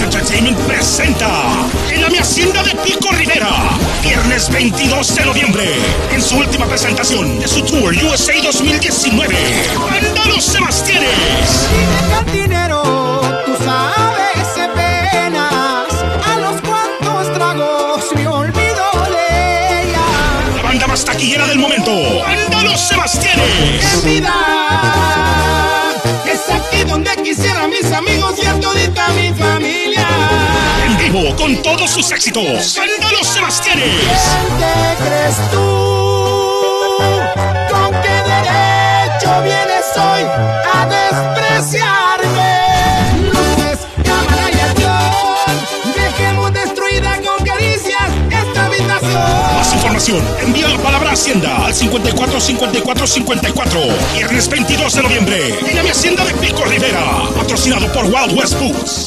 Entertainment presenta en la mi hacienda de Pico Rivera, viernes 22 de noviembre, en su última presentación de su tour USA 2019. ¡Anda los Sebastianes! Y deja el dinero, tú sabes, penas. A los cuantos tragos me olvido de ella. La banda más taquillera del momento, ¡Anda los Sebastianes! vida es aquí donde quisiera mis amigos y a todita mi familia. Con todos sus éxitos, ¡Anda los Sebastianes! ¿Quién te crees tú? ¿Con qué derecho vienes hoy a despreciarme? Luces, cámara y acción, dejemos destruida con caricias esta habitación. Más información, envía la palabra Hacienda al 54 54 54. Viernes 22 de noviembre, la mi hacienda de Pico Rivera, patrocinado por Wild West Foods.